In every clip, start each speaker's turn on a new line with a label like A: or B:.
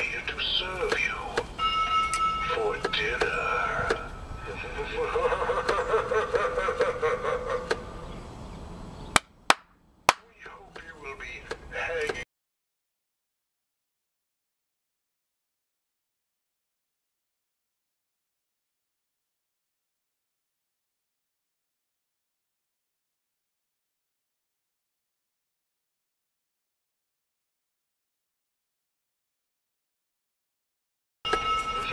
A: Here to serve you for dinner.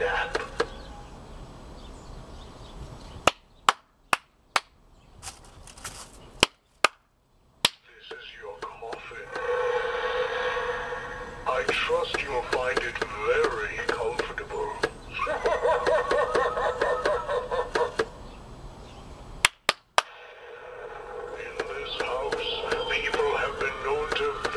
A: nap. This is your coffin. I trust you'll find it very comfortable. In this house, people have been known to